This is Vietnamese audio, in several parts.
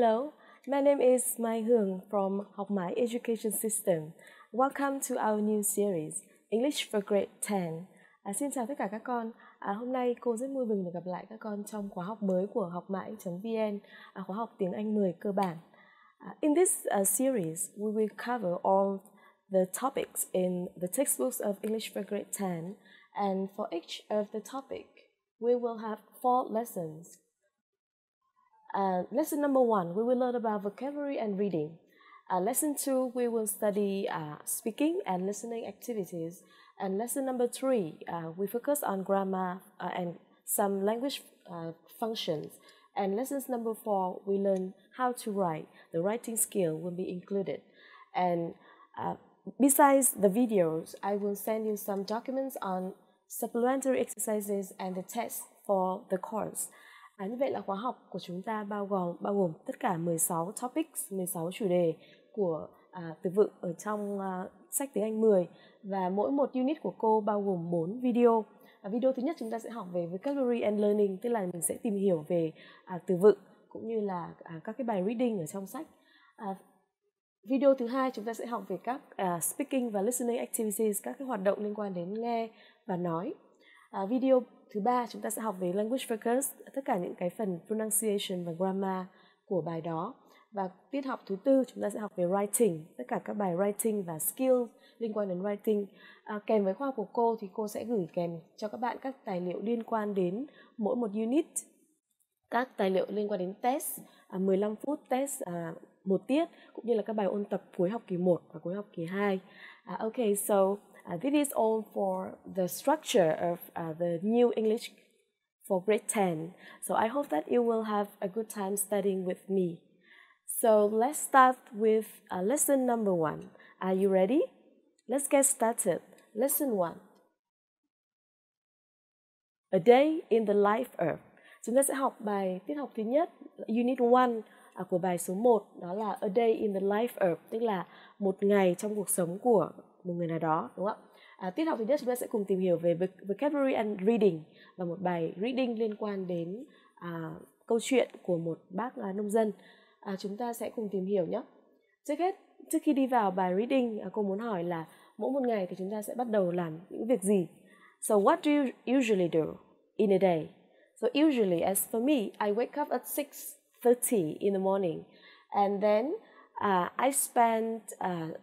Hello, my name is Mai Hương from Học Mãi Education System. Welcome to our new series, English for Grade 10. À, xin chào tất cả các con. À, hôm nay cô rất vui mừng được gặp lại các con trong khóa học mới của học mãi.vn, à, khóa học tiếng Anh 10 cơ bản. À, in this uh, series, we will cover all the topics in the textbooks of English for Grade 10, and for each of the topic, we will have four lessons. Uh, lesson number one, we will learn about vocabulary and reading. Uh, lesson two, we will study uh, speaking and listening activities. And lesson number three, uh, we focus on grammar uh, and some language functions. And lessons number four, we learn how to write. The writing skill will be included. And besides the videos, I will send you some documents on supplementary exercises and the tests for the course. À, như vậy là khóa học của chúng ta bao gồm bao gồm tất cả 16 topics, 16 chủ đề của à, từ vựng ở trong à, sách tiếng Anh 10 và mỗi một unit của cô bao gồm 4 video. À, video thứ nhất chúng ta sẽ học về vocabulary and learning, tức là mình sẽ tìm hiểu về à, từ vựng cũng như là à, các cái bài reading ở trong sách. À, video thứ hai chúng ta sẽ học về các à, speaking và listening activities, các cái hoạt động liên quan đến nghe và nói. À, video thứ ba chúng ta sẽ học về language focus, tất cả những cái phần pronunciation và grammar của bài đó. Và tiết học thứ tư chúng ta sẽ học về writing, tất cả các bài writing và skill liên quan đến writing. À, kèm với khoa của cô thì cô sẽ gửi kèm cho các bạn các tài liệu liên quan đến mỗi một unit, các tài liệu liên quan đến test, à, 15 phút test à, một tiết cũng như là các bài ôn tập cuối học kỳ 1 và cuối học kỳ 2. Uh, à, okay, so Uh, this is all for the structure of uh, the new English for grade 10. So I hope that you will have a good time studying with me. So let's start with uh, lesson number one. Are you ready? Let's get started. Lesson one. A day in the life of. Chúng ta sẽ học bài tiết học thứ nhất, Unit 1 à, của bài số 1 đó là A Day in the Life of tức là một ngày trong cuộc sống của một người nào đó đúng không ạ? À, tiết học thứ nhất chúng ta sẽ cùng tìm hiểu về vocabulary and reading và một bài reading liên quan đến à, câu chuyện của một bác à, nông dân. À, chúng ta sẽ cùng tìm hiểu nhé. Trước hết, trước khi đi vào bài reading, à, cô muốn hỏi là mỗi một ngày thì chúng ta sẽ bắt đầu làm những việc gì? So what do you usually do in a day? So usually, as for me, I wake up at 6 30 in the morning. And then uh, I spend uh,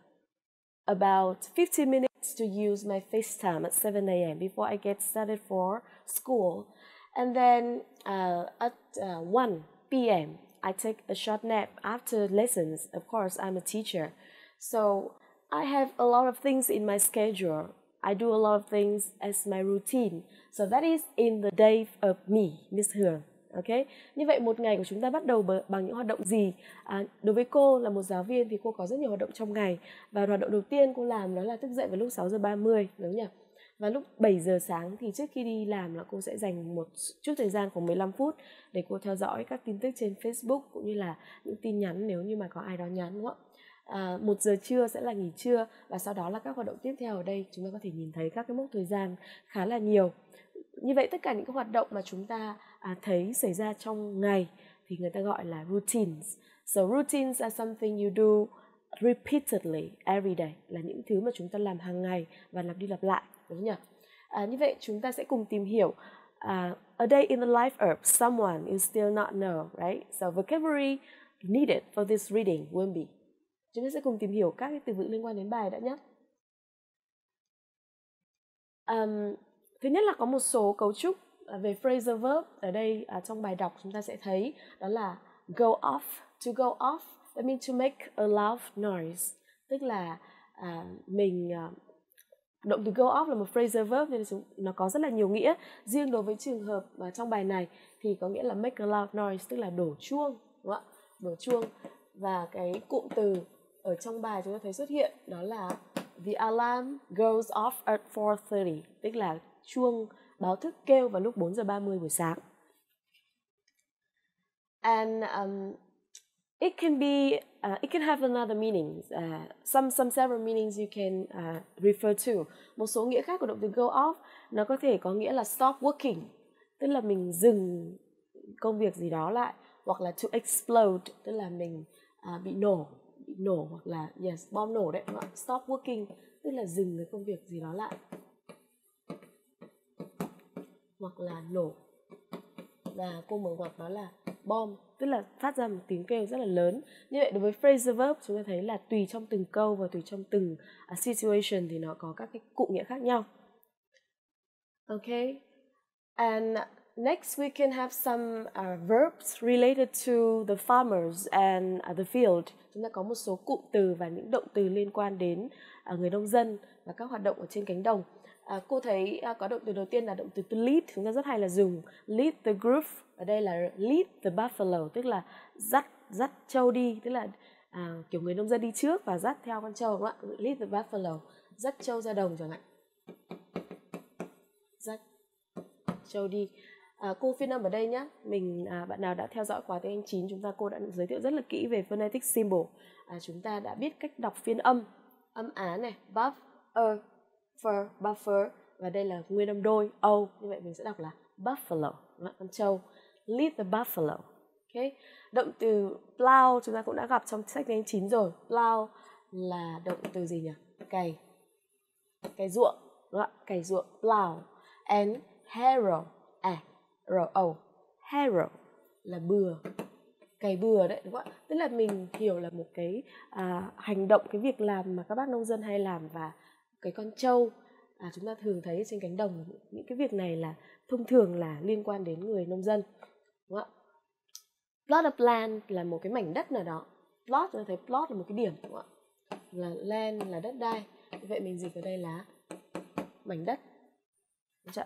about 50 minutes to use my FaceTime at 7 a.m. before I get started for school. And then uh, at uh, 1 p.m., I take a short nap after lessons. Of course, I'm a teacher. So I have a lot of things in my schedule. I do a lot of things as my routine. So that is in the day of me, Miss Hương. Ok? Như vậy một ngày của chúng ta bắt đầu bằng những hoạt động gì? À, đối với cô là một giáo viên thì cô có rất nhiều hoạt động trong ngày. Và hoạt động đầu tiên cô làm đó là thức dậy vào lúc 6 giờ 30 đúng nhỉ? Và lúc 7 giờ sáng thì trước khi đi làm là cô sẽ dành một chút thời gian khoảng 15 phút để cô theo dõi các tin tức trên Facebook cũng như là những tin nhắn nếu như mà có ai đó nhắn đúng không? Ạ? À, một giờ trưa sẽ là nghỉ trưa và sau đó là các hoạt động tiếp theo ở đây. Chúng ta có thể nhìn thấy các cái mốc thời gian khá là nhiều. Như vậy tất cả những cái hoạt động mà chúng ta à, thấy xảy ra trong ngày thì người ta gọi là routines. So routines are something you do repeatedly every day là những thứ mà chúng ta làm hàng ngày và lặp đi lặp lại đúng không nhỉ? À, như vậy chúng ta sẽ cùng tìm hiểu uh, a day in the life of someone you still not know right? So vocabulary needed for this reading will be. Chúng ta sẽ cùng tìm hiểu các cái từ vựng liên quan đến bài đã nhé. Um, thứ nhất là có một số cấu trúc À, về phrasal verb ở đây à, trong bài đọc chúng ta sẽ thấy đó là go off to go off that means to make a loud noise. Tức là à, mình à, động từ go off là một phrasal verb nên nó có rất là nhiều nghĩa. Riêng đối với trường hợp mà trong bài này thì có nghĩa là make a loud noise tức là đổ chuông đúng không ạ? Đổ chuông. Và cái cụm từ ở trong bài chúng ta thấy xuất hiện đó là the alarm goes off at 4:30 tức là chuông báo thức kêu vào lúc 4 giờ 30 buổi sáng. And um, it can be uh, it can have another meanings. Uh, some some several meanings you can uh, refer to. Một số nghĩa khác của động từ go off nó có thể có nghĩa là stop working, tức là mình dừng công việc gì đó lại hoặc là to explode tức là mình uh, bị nổ bị nổ hoặc là yes bom nổ đấy stop working tức là dừng cái công việc gì đó lại hoặc là nổ. Và cô mở ngoặc đó là bom tức là phát ra một tiếng kêu rất là lớn. Như vậy đối với phrasal verb chúng ta thấy là tùy trong từng câu và tùy trong từng uh, situation thì nó có các cái cụ nghĩa khác nhau. Okay and next we can have some uh, verbs related to the farmers and uh, the field. Chúng ta có một số cụm từ và những động từ liên quan đến uh, người nông dân và các hoạt động ở trên cánh đồng à, cô thấy à, có động từ đầu tiên là động từ to lead chúng ta rất hay là dùng. Lead the group ở đây là lead the buffalo tức là dắt dắt trâu đi tức là à, kiểu người nông dân đi trước và dắt theo con trâu đúng không ạ? Lead the buffalo dắt trâu ra đồng chẳng hạn. Dắt trâu đi. À, cô phiên âm ở đây nhé mình à, bạn nào đã theo dõi khóa tiếng Anh chín chúng ta cô đã giới thiệu rất là kỹ về phonetic symbol. À, chúng ta đã biết cách đọc phiên âm. Âm á này buff er fur buffer. Và đây là nguyên âm đôi o. Như vậy mình sẽ đọc là buffalo con trâu. Lead the buffalo ok? Động từ plow chúng ta cũng đã gặp trong sách tiếng chín rồi. Plow là động từ gì nhỉ? Cày. Cày ruộng đúng không cày ruộng plow. And harrow à r o harrow là bừa cày bừa đấy đúng không ạ? Tức là mình hiểu là một cái à, hành động cái việc làm mà các bác nông dân hay làm và cái con trâu. À, chúng ta thường thấy trên cánh đồng những cái việc này là thông thường là liên quan đến người nông dân đúng không ạ? Plot of land là một cái mảnh đất nào đó. Plot chúng ta thấy plot là một cái điểm đúng không ạ? Là land là đất đai. Vậy mình dịch ở đây là mảnh đất. Được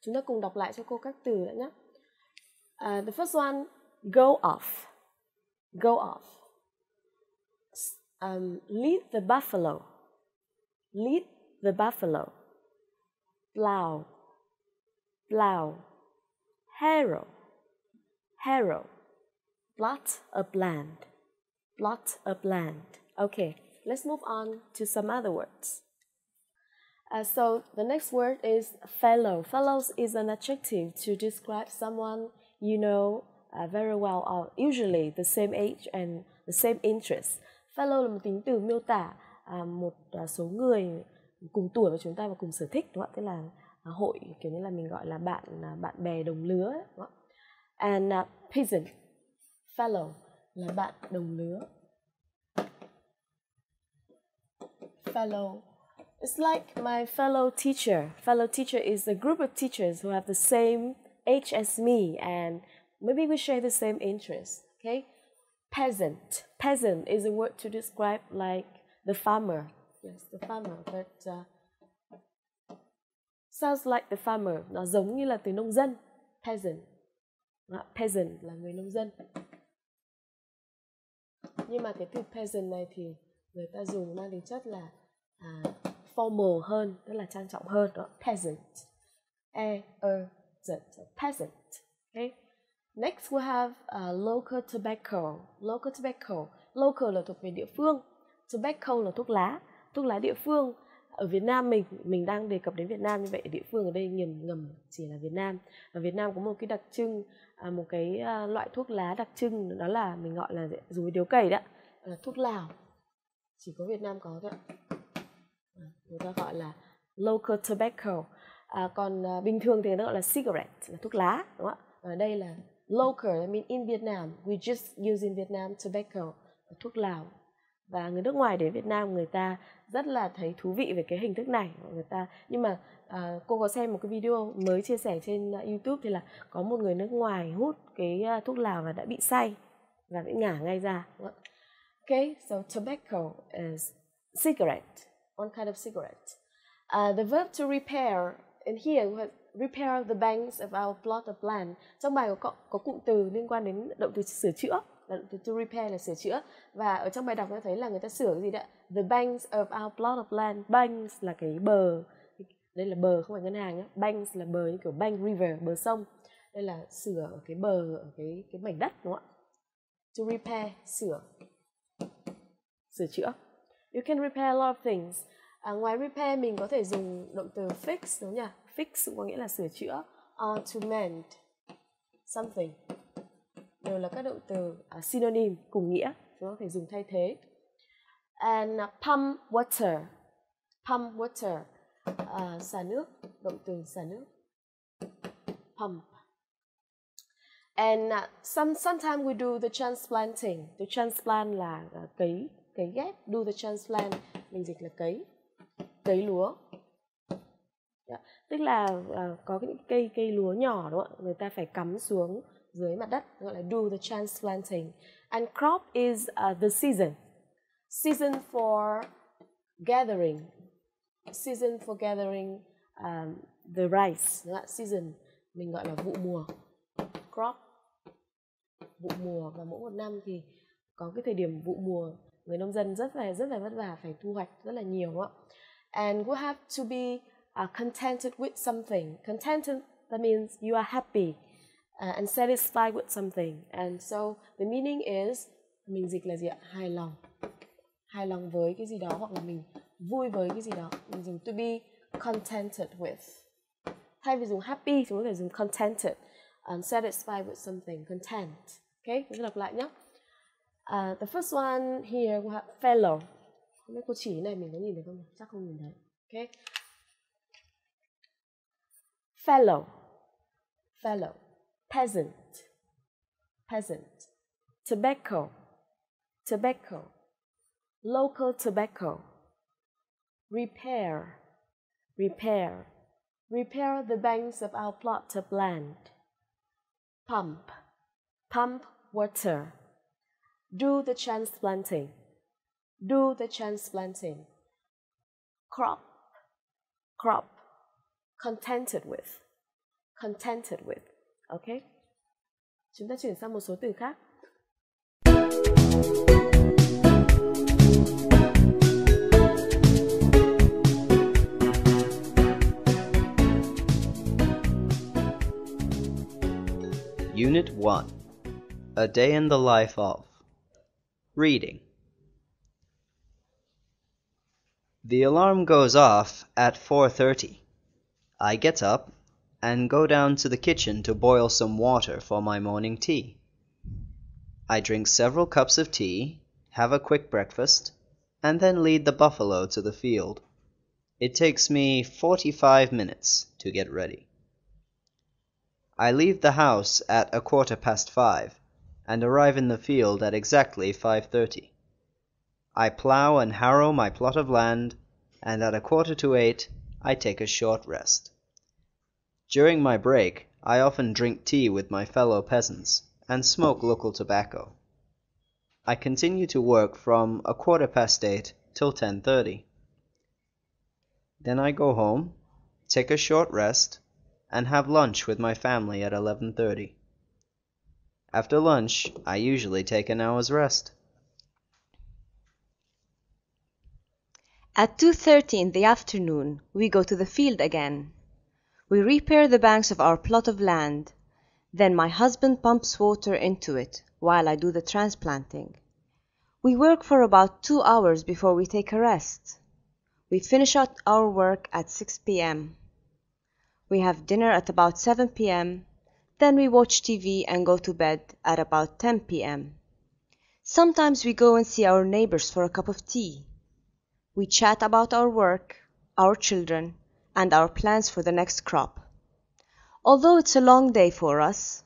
chúng ta cùng đọc lại cho cô các từ đã nhé. Uh, the first one go off. Go off. Um, lead the buffalo. Lead the buffalo. Plow. Plow. Harrow. Harrow. Plot of land plot of land okay let's move on to some other words. Uh, so the next word is fellow. Fellows is an adjective to describe someone you know uh, very well or usually the same age and the same interests. fellow là một tính từ miêu tả một số người cùng tuổi với chúng ta và cùng sở thích đúng không ạ? Tức là à, hội kiểu như là mình gọi là bạn à, bạn bè đồng lứa đúng không? and uh, peasant fellow là bạn đồng lứa. Fellow it's like my fellow teacher. Fellow teacher is a group of teachers who have the same age as me and maybe we share the same interests okay? Peasant. Peasant is a word to describe like the farmer yes, the farmer, but uh, sounds like the farmer. Nó giống như là từ nông dân, peasant. Đó, peasant là người nông dân. Nhưng mà cái từ peasant này thì người ta dùng mang tính chất là à, formal hơn, tức là trang trọng hơn. Đó, peasant. E, er, z, peasant. Okay. Next we have uh, local tobacco. Local tobacco. Local là thuộc về địa phương. Tobacco là thuốc lá thuốc lá địa phương. Ở Việt Nam mình mình đang đề cập đến Việt Nam như vậy địa phương ở đây nghiền ngầm chỉ là Việt Nam. Và Việt Nam có một cái đặc trưng à, một cái à, loại thuốc lá đặc trưng đó là mình gọi là dùng điếu cày đó là thuốc lào. Chỉ có Việt Nam có thôi à, người ta gọi là local tobacco. À, còn à, bình thường thì nó gọi là cigarette là thuốc lá đúng không ạ? Ở đây là local I mean in Vietnam we just use in Vietnam tobacco thuốc lào và người nước ngoài đến Việt Nam người ta rất là thấy thú vị về cái hình thức này người ta nhưng mà à, cô có xem một cái video mới chia sẻ trên uh, YouTube thì là có một người nước ngoài hút cái uh, thuốc lào và đã bị say và bị ngả ngay ra. Okay, so tobacco is cigarette, one kind of cigarette. Uh, the verb to repair in here was repair the banks of our plot of land. Trong bài có có cụm từ liên quan đến động từ sửa chữa Ờ, là to repair là sửa chữa. Và ở trong bài đọc tôi thấy là người ta sửa cái gì đó the banks of our plot of land. Banks là cái bờ đây là bờ không phải ngân hàng á banks là bờ như kiểu bank river bờ sông. Đây là sửa ở cái bờ ở cái cái mảnh đất đúng không ạ? To repair sửa. Sửa chữa. You can repair a lot of things. À, ngoài repair mình có thể dùng động từ fix đúng nhỉ? Fix cũng có nghĩa là sửa chữa. Or to mend something đều là các động từ uh, synonym cùng nghĩa. Chúng ta có thể dùng thay thế. And uh, pump water. Pump water. Uh, xả nước động từ xả nước. Pump. And uh, some sometimes we do the transplanting. The transplant là uh, cấy cấy ghép. Do the transplant mình dịch là cấy. Cấy lúa. Yeah. tức là uh, có những cây cây lúa nhỏ đúng không người ta phải cắm xuống dưới mặt đất gọi là do the transplanting. And crop is uh, the season. Season for gathering. Season for gathering um, the rice. Đúng không? season mình gọi là vụ mùa. Crop vụ mùa. Và mỗi một năm thì có cái thời điểm vụ mùa. Người nông dân rất là rất là vất vả phải thu hoạch rất là nhiều ạ and we have to be uh, contented with something. Contented that means you are happy uh, and satisfied with something. And so the meaning is mình dịch là gì ạ? Hài lòng. Hài lòng với cái gì đó hoặc là mình vui với cái gì đó. Mình dùng to be contented with. Thay vì dùng happy chúng có thể dùng contented and satisfied with something content. Okay chúng ta đọc lại nhé. Uh, the first one here we have fellow. Không biết cô chỉ này mình có nhìn thấy không chắc không nhìn thấy. Okay fellow. Fellow. Peasant peasant tobacco tobacco local tobacco repair repair repair the banks of our plot of land pump pump water do the transplanting do the transplanting crop crop contented with contented with okay chúng ta chuyển sang một số từ khác. Unit 1 A Day in the Life of Reading. The alarm goes off at 4:30. I get up and go down to the kitchen to boil some water for my morning tea. I drink several cups of tea, have a quick breakfast, and then lead the buffalo to the field. It takes me 45 minutes to get ready. I leave the house at a quarter past five, and arrive in the field at exactly 5:30. I plough and harrow my plot of land, and at a quarter to eight I take a short rest. During my break I often drink tea with my fellow peasants, and smoke local tobacco. I continue to work from a quarter past eight till 10:30. Then I go home, take a short rest, and have lunch with my family at 11:30. After lunch I usually take an hour's rest. At 2:30 in the afternoon we go to the field again. We repair the banks of our plot of land. Then my husband pumps water into it while I do the transplanting. We work for about two hours before we take a rest. We finish out our work at 6 p.m. We have dinner at about 7 p.m. Then we watch TV and go to bed at about 10 p.m. Sometimes we go and see our neighbors for a cup of tea. We chat about our work, our children, and our plans for the next crop. Although it's a long day for us,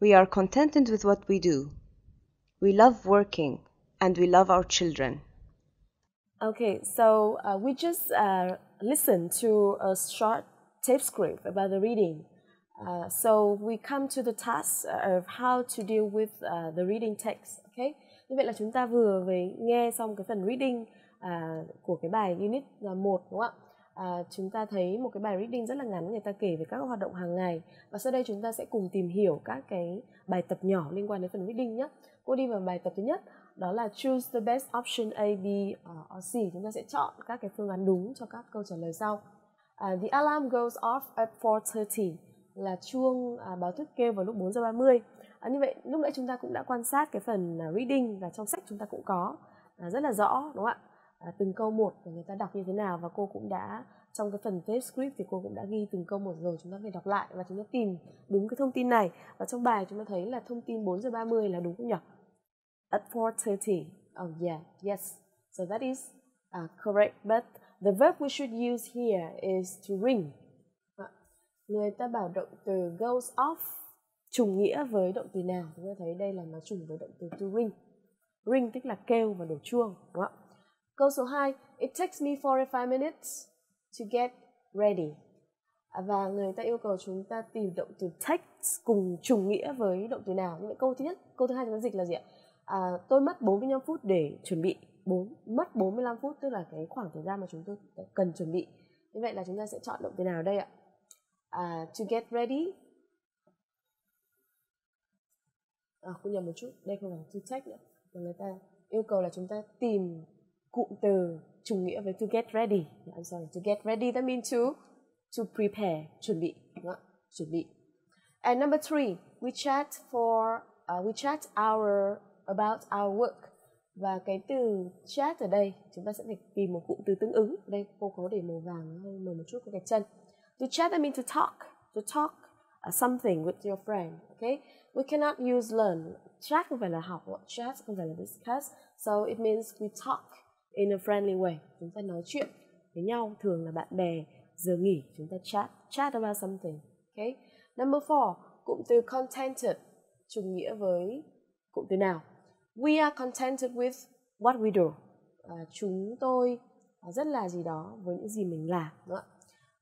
we are contented with what we do. We love working and we love our children. Okay, so uh, we just uh, listened to a short tape script about the reading. Uh, so we come to the task of how to deal with uh, the reading text. Okay, như vậy là chúng ta vừa về nghe xong cái phần reading à, của cái bài unit là một đúng không ạ? À, chúng ta thấy một cái bài reading rất là ngắn người ta kể về các hoạt động hàng ngày và sau đây chúng ta sẽ cùng tìm hiểu các cái bài tập nhỏ liên quan đến phần reading nhé. Cô đi vào bài tập thứ nhất đó là choose the best option A, B ờ, or C. Chúng ta sẽ chọn các cái phương án đúng cho các câu trả lời sau. Uh, the alarm goes off at 4:30 là chuông uh, báo thức kêu vào lúc 4 giờ 30. À, như vậy lúc nãy chúng ta cũng đã quan sát cái phần à, reading và trong sách chúng ta cũng có à, rất là rõ đúng không ạ? À, từng câu một của người ta đọc như thế nào và cô cũng đã trong cái phần tape script thì cô cũng đã ghi từng câu một rồi chúng ta phải đọc lại và chúng ta tìm đúng cái thông tin này và trong bài chúng ta thấy là thông tin 4 giờ 30 là đúng không nhỉ? At 4:30. Oh yeah, yes. So that is uh, correct. But the verb we should use here is to ring. À, người ta bảo động từ goes off trùng nghĩa với động từ nào? Chúng ta thấy đây là nó trùng với động từ to ring. Ring tức là kêu và đổ chuông, đúng không ạ? Câu số 2, it takes me 45 minutes to get ready. À, và người ta yêu cầu chúng ta tìm động từ takes cùng trùng nghĩa với động từ nào. Như vậy câu thứ nhất, câu thứ hai chúng ta dịch là gì ạ? À, tôi mất 45 phút để chuẩn bị 4 mất 45 phút tức là cái khoảng thời gian mà chúng tôi cần chuẩn bị. Như vậy là chúng ta sẽ chọn động từ nào đây ạ? À, to get ready. À, không nhầm một chút, đây không phải to take nữa. Mà người ta yêu cầu là chúng ta tìm cụm từ trùng nghĩa với to get ready. I'm sorry, to get ready that means to to prepare, chuẩn bị, đúng không? chuẩn bị. And number three, we chat for uh, we chat our about our work. Và cái từ chat ở đây chúng ta sẽ phải tìm một cụm từ tương ứng. Đây cô có để màu vàng hơi màu một chút có cái chân. To chat that means to talk, to talk uh, something with your friend. Okay, we cannot use learn. Chat không phải là học, chat không phải là discuss. So it means we talk in a friendly way. Chúng ta nói chuyện với nhau thường là bạn bè. Giờ nghỉ chúng ta chat, chat about something. Okay. Number four, cụm từ contented trùng nghĩa với cụm từ nào? We are contented with what we do. À, chúng tôi rất là gì đó với những gì mình làm. Đúng không?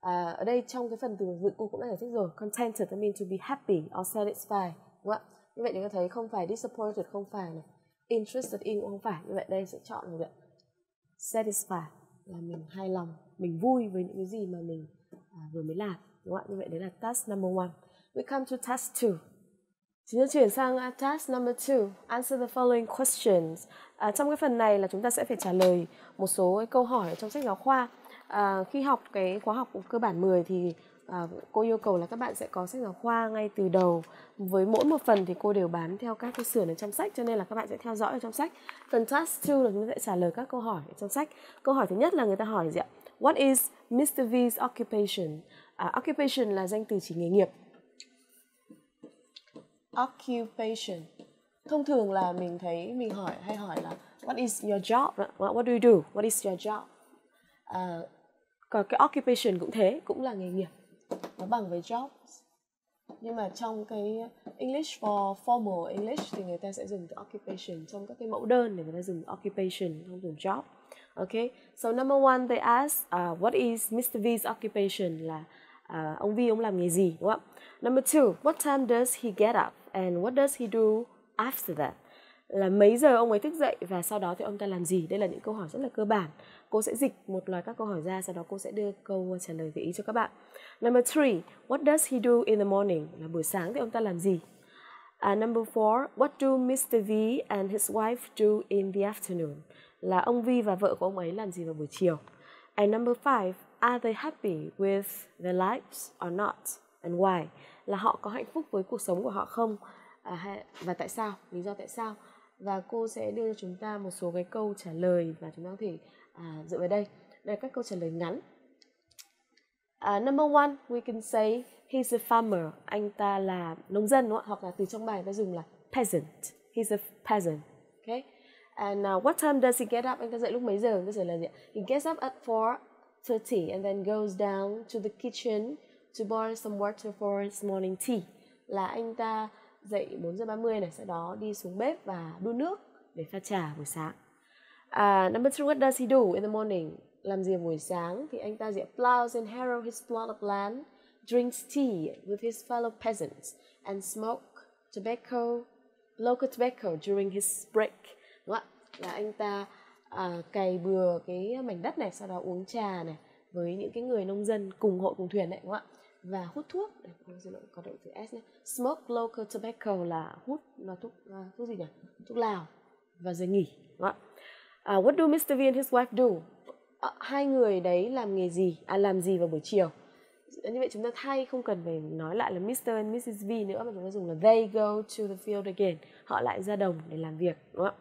À, ở đây trong cái phần từ vựng cô cũng đã giải thích rồi. Contented means to be happy or satisfied. Đúng không? Như vậy chúng ta thấy không phải disappointed không phải này. Interested in cũng không phải. Như vậy đây sẽ chọn là satisfied là mình hài lòng, mình vui với những cái gì mà mình à, vừa mới làm. Đúng không? Như vậy đấy là task number one. We come to task two. Chúng ta chuyển sang à, task number two. Answer the following questions. À, trong cái phần này là chúng ta sẽ phải trả lời một số câu hỏi trong sách giáo khoa. À, khi học cái khóa học cơ bản 10 thì à, cô yêu cầu là các bạn sẽ có sách giáo khoa ngay từ đầu. Với mỗi một phần thì cô đều bán theo các cái sửa ở trong sách cho nên là các bạn sẽ theo dõi ở trong sách. Phần task 2 là chúng ta sẽ trả lời các câu hỏi ở trong sách. Câu hỏi thứ nhất là người ta hỏi gì ạ? What is Mr. V's occupation? À, occupation là danh từ chỉ nghề nghiệp occupation thông thường là mình thấy mình hỏi hay hỏi là what is your job what, what do you do what is your job à, còn cái occupation cũng thế cũng là nghề nghiệp nó bằng với job. Nhưng mà trong cái English for formal English thì người ta sẽ dùng từ occupation trong các cái mẫu đơn để người ta dùng occupation không dùng job. Okay so number one they ask uh, what is Mr. V's occupation là uh, ông Vi ông làm nghề gì đúng không? Number two what time does he get up and what does he do after that? Là mấy giờ ông ấy thức dậy và sau đó thì ông ta làm gì? Đây là những câu hỏi rất là cơ bản. Cô sẽ dịch một loạt các câu hỏi ra sau đó cô sẽ đưa câu trả lời gợi ý cho các bạn. Number three what does he do in the morning? Là buổi sáng thì ông ta làm gì? Uh, number four what do Mr. V and his wife do in the afternoon? Là ông Vi và vợ của ông ấy làm gì vào buổi chiều? And number five are they happy with their lives or not? And why? Là họ có hạnh phúc với cuộc sống của họ không? À, và tại sao? Lý do tại sao? Và cô sẽ đưa cho chúng ta một số cái câu trả lời và chúng ta có thể à, dựa vào đây. Đây là các câu trả lời ngắn. Uh, number one we can say he's a farmer. Anh ta là nông dân đúng không? hoặc là từ trong bài ta dùng là peasant. He's a peasant. Okay and uh, what time does he get up? Anh ta dậy lúc mấy giờ? Câu trả lời gì he gets up at 4:30 and then goes down to the kitchen to boil some water for his morning tea. Là anh ta dậy 4 giờ 30 này sau đó đi xuống bếp và đun nước để pha trà buổi sáng. Uh, number two, what does he do in the morning? Làm gì buổi sáng thì anh ta sẽ plows and harrow his plot of land, drinks tea with his fellow peasants and smoke tobacco, local tobacco during his break. Đúng không ạ? Là anh ta uh, cày bừa cái mảnh đất này sau đó uống trà này với những cái người nông dân cùng hội cùng thuyền đấy đúng không ạ? Và hút thuốc xin lỗi có động từ s nhé smoke local tobacco là hút là thuốc uh, thuốc gì nhỉ thuốc lào và giờ nghỉ đúng không? Uh, what do Mr. V and his wife do uh, hai người đấy làm nghề gì à làm gì vào buổi chiều như vậy chúng ta thay không cần phải nói lại là Mr. and Mrs. V nữa mà chúng ta dùng là they go to the field again họ lại ra đồng để làm việc đúng không?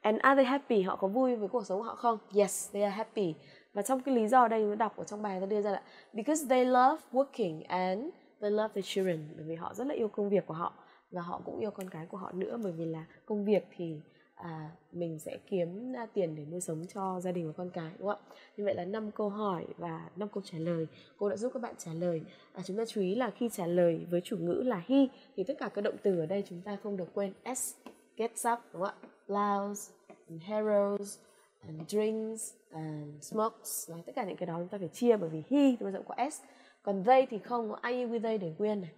And are they happy? Họ có vui với cuộc sống của họ không? Yes, they are happy và trong cái lý do đây nó đọc ở trong bài ta đưa ra là because they love working and they love their children bởi vì họ rất là yêu công việc của họ và họ cũng yêu con cái của họ nữa bởi vì là công việc thì à, mình sẽ kiếm à, tiền để nuôi sống cho gia đình và con cái đúng không ạ? Như vậy là năm câu hỏi và năm câu trả lời. Cô đã giúp các bạn trả lời. À, chúng ta chú ý là khi trả lời với chủ ngữ là he thì tất cả các động từ ở đây chúng ta không được quên. S gets up đúng không ạ? Plows and harrows and drinks and smokes Đấy, tất cả những cái đó chúng ta phải chia bởi vì he thì bao giờ có s. Còn they thì không có I with they để quên này.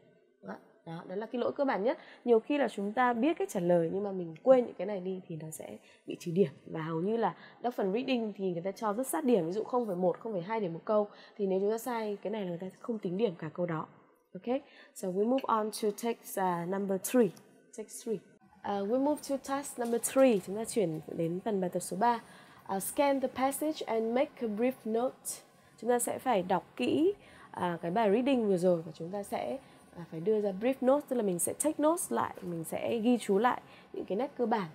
Đó, đó đó là cái lỗi cơ bản nhất. Nhiều khi là chúng ta biết cách trả lời nhưng mà mình quên những cái này đi thì nó sẽ bị trừ điểm. Và hầu như là các phần reading thì người ta cho rất sát điểm ví dụ 0,1 0,2 điểm một câu. Thì nếu chúng ta sai cái này là người ta không tính điểm cả câu đó. Okay so we move on to text uh, number 3 text 3 Uh, à, we move to task number 3 chúng ta chuyển đến phần bài tập số 3 uh, scan the passage and make a brief note. Chúng ta sẽ phải đọc kỹ uh, cái bài reading vừa rồi và chúng ta sẽ uh, phải đưa ra brief notes tức là mình sẽ take notes lại mình sẽ ghi chú lại những cái nét cơ bản.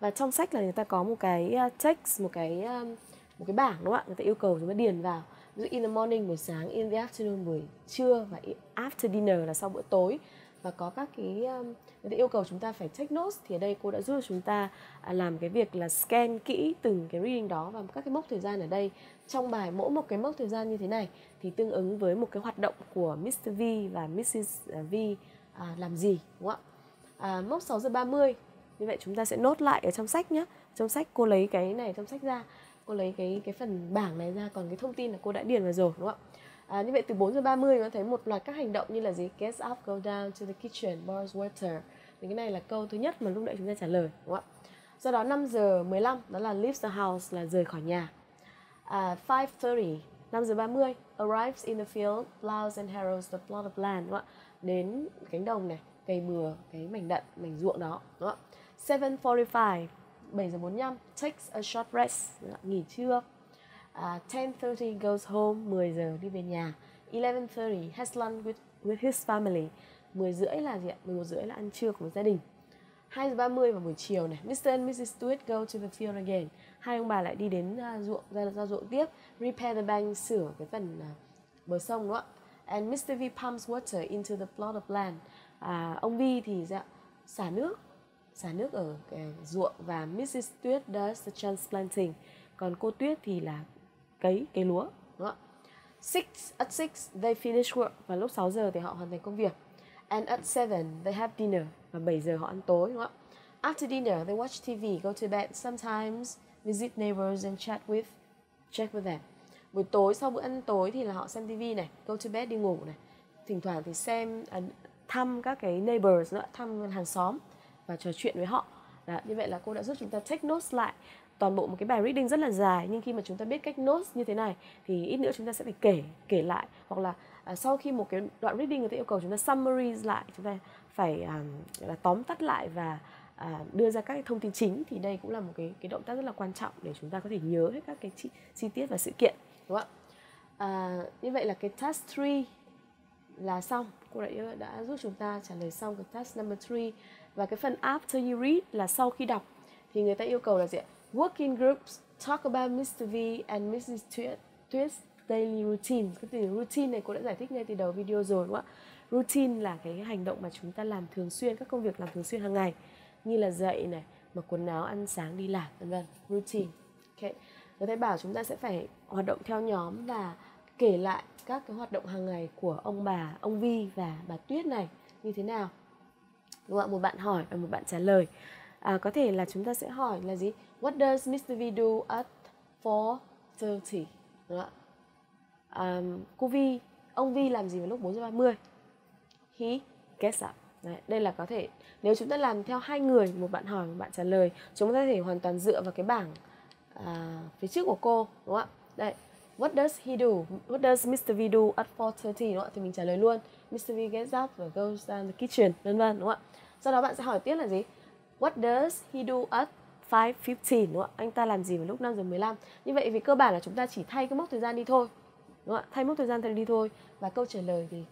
Và trong sách là người ta có một cái text một cái um, một cái bảng đúng không ạ? Người ta yêu cầu chúng ta điền vào. Ví dụ in the morning buổi sáng in the afternoon buổi trưa và after dinner là sau bữa tối và có các cái um, người ta yêu cầu chúng ta phải take notes thì ở đây cô đã giúp chúng ta à, làm cái việc là scan kỹ từng cái reading đó và các cái mốc thời gian ở đây trong bài mỗi một cái mốc thời gian như thế này thì tương ứng với một cái hoạt động của Mr. V và Mrs. À, v à, làm gì đúng không ạ à, mốc 6 giờ 30 như vậy chúng ta sẽ nốt lại ở trong sách nhé trong sách cô lấy cái này trong sách ra cô lấy cái cái phần bảng này ra còn cái thông tin là cô đã điền vào rồi đúng không ạ À, như vậy từ 4 giờ 30 nó thấy một loạt các hành động như là gì? Get up, go down to the kitchen, boil water. Thì cái này là câu thứ nhất mà lúc nãy chúng ta trả lời, đúng không ạ? Sau đó 5 giờ 15 đó là leaves the house là rời khỏi nhà. À, 5:30 5 giờ 30 arrives in the field, plows and harrows the plot of land, đúng không ạ? Đến cánh đồng này, cây bừa cái mảnh đận, mảnh ruộng đó, đúng không ạ? 7:45 7 giờ 45 takes a short rest, nghỉ trưa À, uh, 10:30 goes home 10 giờ đi về nhà 11:30 has lunch with with his family 10 rưỡi là gì ạ 11 rưỡi là ăn trưa của gia đình 2 giờ 30 vào buổi chiều này Mr. and Mrs. Stewart go to the field again hai ông bà lại đi đến uh, ruộng ra ra ruộng tiếp repair the bank sửa cái phần uh, bờ sông đúng không ạ and Mr. V pumps water into the plot of land à, ông V thì dạ, xả nước xả nước ở cái ruộng và Mrs. Tuyết does the transplanting còn cô Tuyết thì là cấy cái lúa đúng không Six, at six they finish work và lúc 6 giờ thì họ hoàn thành công việc. And at seven they have dinner và 7 giờ họ ăn tối đúng không ạ? After dinner they watch TV go to bed sometimes visit neighbors and chat with check with them. Buổi tối sau bữa ăn tối thì là họ xem TV này go to bed đi ngủ này. Thỉnh thoảng thì xem uh, thăm các cái neighbors nữa thăm hàng xóm và trò chuyện với họ. Đó, như vậy là cô đã giúp chúng ta take notes lại toàn bộ một cái bài reading rất là dài nhưng khi mà chúng ta biết cách notes như thế này thì ít nữa chúng ta sẽ phải kể kể lại. Hoặc là à, sau khi một cái đoạn reading người ta yêu cầu chúng ta summary lại chúng ta phải à, là tóm tắt lại và à, đưa ra các cái thông tin chính thì đây cũng là một cái cái động tác rất là quan trọng để chúng ta có thể nhớ hết các cái chi, chi tiết và sự kiện đúng không ạ? À, như vậy là cái task 3 là xong. Cô đã đã giúp chúng ta trả lời xong cái task number 3 và cái phần after you read là sau khi đọc thì người ta yêu cầu là gì ạ? Working groups talk about Mr. V and Mrs. Twist daily routine. Cái từ routine này cô đã giải thích ngay từ đầu video rồi đúng không ạ? Routine là cái hành động mà chúng ta làm thường xuyên, các công việc làm thường xuyên hàng ngày như là dậy này, mặc quần áo, ăn sáng, đi làm, vân vân. Routine. Okay. Người ta bảo chúng ta sẽ phải hoạt động theo nhóm và kể lại các cái hoạt động hàng ngày của ông bà, ông Vi và bà Tuyết này như thế nào. Đúng không ạ? Một bạn hỏi và một bạn trả lời. À, có thể là chúng ta sẽ hỏi là gì? What does Mr. V do at 4.30? Đúng không ạ? Um, cô Vi, ông Vi làm gì vào lúc 4 giờ 30? He gets up. Đấy, đây là có thể nếu chúng ta làm theo hai người một bạn hỏi một bạn trả lời chúng ta có thể hoàn toàn dựa vào cái bảng à, phía trước của cô đúng không ạ đây what does he do what does Mr. V do at 4:30 đúng không ạ thì mình trả lời luôn Mr. V gets up và goes down the kitchen vân vân đúng không ạ sau đó bạn sẽ hỏi tiếp là gì what does he do at 5.15 đúng không ạ? Anh ta làm gì vào lúc 5 giờ 15 Như vậy vì cơ bản là chúng ta chỉ thay cái mốc thời gian đi thôi. Đúng không ạ? Thay mốc thời gian đi thôi. Và câu trả lời thì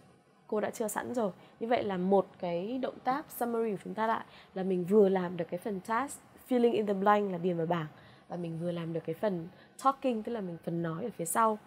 cô đã chưa sẵn rồi. Như vậy là một cái động tác summary của chúng ta lại Là mình vừa làm được cái phần task, Filling in the blank là điền vào bảng. Và mình vừa làm được cái phần talking, tức là mình phần nói ở phía sau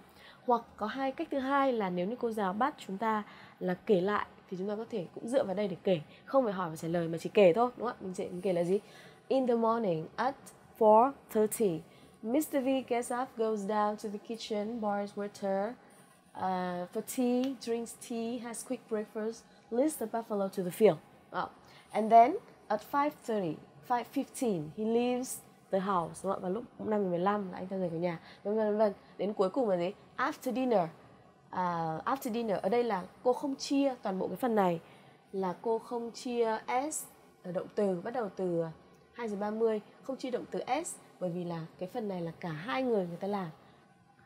hoặc có hai cách thứ hai là nếu như cô giáo bắt chúng ta là kể lại thì chúng ta có thể cũng dựa vào đây để kể. Không phải hỏi và trả lời mà chỉ kể thôi đúng không ạ? Mình sẽ mình kể là gì? In the morning at 4:30 Mr. V gets up goes down to the kitchen boils water uh, for tea drinks tea has quick breakfast leads the buffalo to the field. Oh. and then at 5:30 5:15 he leaves the house. Đúng không? Vào lúc 5 15 là anh ta rời khỏi nhà. Vân vân vân. Đến cuối cùng là gì? After dinner. Uh, after dinner ở đây là cô không chia toàn bộ cái phần này là cô không chia s ở động từ bắt đầu từ ờ, 2 giờ 30 không chia động từ s bởi vì là cái phần này là cả hai người người ta làm.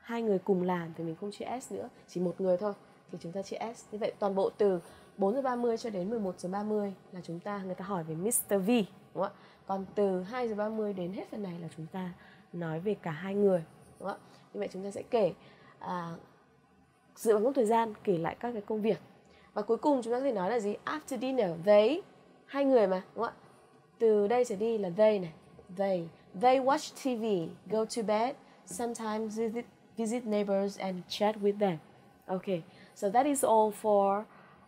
Hai người cùng làm thì mình không chia s nữa chỉ một người thôi thì chúng ta chia s. Như vậy toàn bộ từ 4 giờ 30 cho đến 11 giờ 30 là chúng ta người ta hỏi về Mr. V đúng không ạ? Còn từ 2 giờ 30 đến hết phần này là chúng ta nói về cả hai người đúng không ạ? Như vậy chúng ta sẽ kể à, dựa vào mốc thời gian kể lại các cái công việc và cuối cùng chúng ta có thể nói là gì after dinner they hai người mà đúng không ạ từ đây trở đi là they này they they watch TV go to bed sometimes visit visit neighbors and chat with them okay so that is all for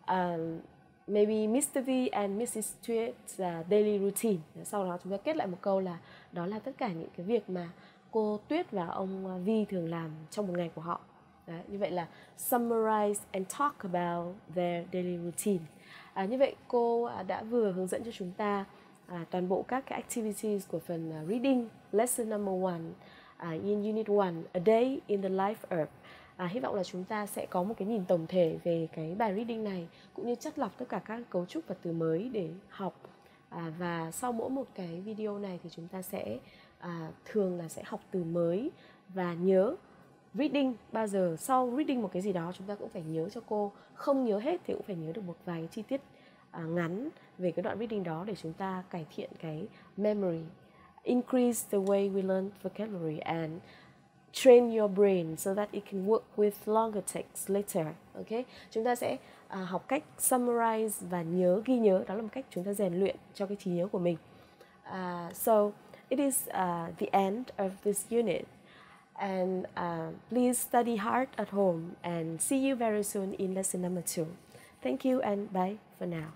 um, maybe Mr. V and Mrs. Tuyet's uh, daily routine. Sau đó chúng ta kết lại một câu là đó là tất cả những cái việc mà cô Tuyết và ông à, Vi thường làm trong một ngày của họ. Đấy, như vậy là summarize and talk about their daily routine. À, như vậy cô à, đã vừa hướng dẫn cho chúng ta à, toàn bộ các cái activities của phần à, reading lesson number one à, in unit one a day in the life of à, hy vọng là chúng ta sẽ có một cái nhìn tổng thể về cái bài reading này cũng như chất lọc tất cả các cấu trúc và từ mới để học à, và sau mỗi một cái video này thì chúng ta sẽ à, thường là sẽ học từ mới và nhớ. Reading bao giờ sau reading một cái gì đó chúng ta cũng phải nhớ cho cô. Không nhớ hết thì cũng phải nhớ được một vài cái chi tiết à, ngắn về cái đoạn reading đó để chúng ta cải thiện cái memory. Increase the way we learn vocabulary and train your brain so that it can work with longer texts later ok? Chúng ta sẽ à, học cách summarize và nhớ ghi nhớ. Đó là một cách chúng ta rèn luyện cho cái trí nhớ của mình. Uh, so it is uh, the end of this unit. And uh, please study hard at home and see you very soon in lesson number two thank you and bye for now